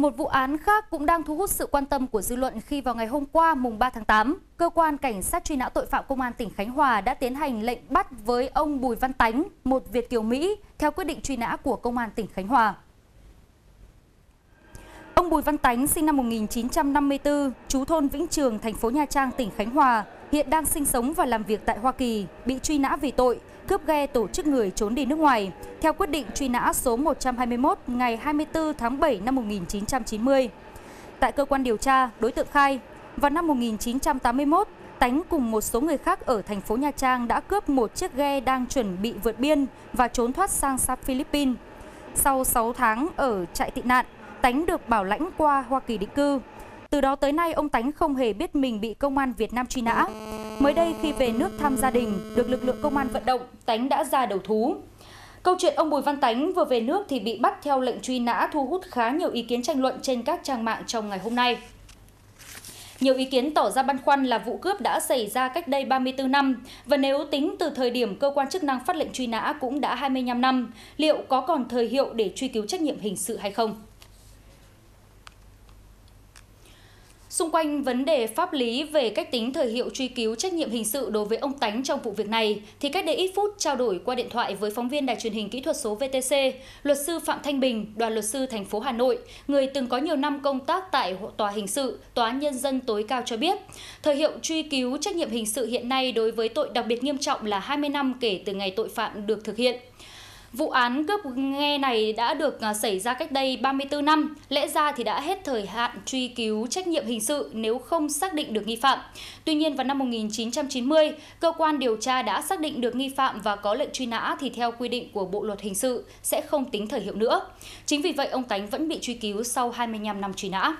Một vụ án khác cũng đang thu hút sự quan tâm của dư luận khi vào ngày hôm qua mùng 3 tháng 8, cơ quan cảnh sát truy nã tội phạm công an tỉnh Khánh Hòa đã tiến hành lệnh bắt với ông Bùi Văn Tánh, một Việt kiều Mỹ theo quyết định truy nã của công an tỉnh Khánh Hòa. Ông Bùi Văn Tánh sinh năm 1954, chú thôn Vĩnh Trường, thành phố Nha Trang, tỉnh Khánh Hòa, hiện đang sinh sống và làm việc tại Hoa Kỳ, bị truy nã vì tội cướp ghe tổ chức người trốn đi nước ngoài, theo quyết định truy nã số 121 ngày 24 tháng 7 năm 1990. Tại cơ quan điều tra, đối tượng khai, vào năm 1981, Tánh cùng một số người khác ở thành phố Nha Trang đã cướp một chiếc ghe đang chuẩn bị vượt biên và trốn thoát sang sang Philippines. Sau 6 tháng ở trại tị nạn, Tánh được bảo lãnh qua Hoa Kỳ định cư. Từ đó tới nay, ông Tánh không hề biết mình bị công an Việt Nam truy nã. Mới đây khi về nước thăm gia đình, được lực lượng công an vận động, Tánh đã ra đầu thú. Câu chuyện ông Bùi Văn Tánh vừa về nước thì bị bắt theo lệnh truy nã thu hút khá nhiều ý kiến tranh luận trên các trang mạng trong ngày hôm nay. Nhiều ý kiến tỏ ra băn khoăn là vụ cướp đã xảy ra cách đây 34 năm và nếu tính từ thời điểm cơ quan chức năng phát lệnh truy nã cũng đã 25 năm, liệu có còn thời hiệu để truy cứu trách nhiệm hình sự hay không? Xung quanh vấn đề pháp lý về cách tính thời hiệu truy cứu trách nhiệm hình sự đối với ông Tánh trong vụ việc này, thì cách đây ít phút trao đổi qua điện thoại với phóng viên đài truyền hình kỹ thuật số VTC, luật sư Phạm Thanh Bình, đoàn luật sư thành phố Hà Nội, người từng có nhiều năm công tác tại tòa hình sự, tòa nhân dân tối cao cho biết, thời hiệu truy cứu trách nhiệm hình sự hiện nay đối với tội đặc biệt nghiêm trọng là 20 năm kể từ ngày tội phạm được thực hiện. Vụ án cướp nghe này đã được à, xảy ra cách đây 34 năm, lẽ ra thì đã hết thời hạn truy cứu trách nhiệm hình sự nếu không xác định được nghi phạm. Tuy nhiên vào năm 1990, cơ quan điều tra đã xác định được nghi phạm và có lệnh truy nã thì theo quy định của Bộ luật hình sự sẽ không tính thời hiệu nữa. Chính vì vậy ông Tánh vẫn bị truy cứu sau 25 năm truy nã.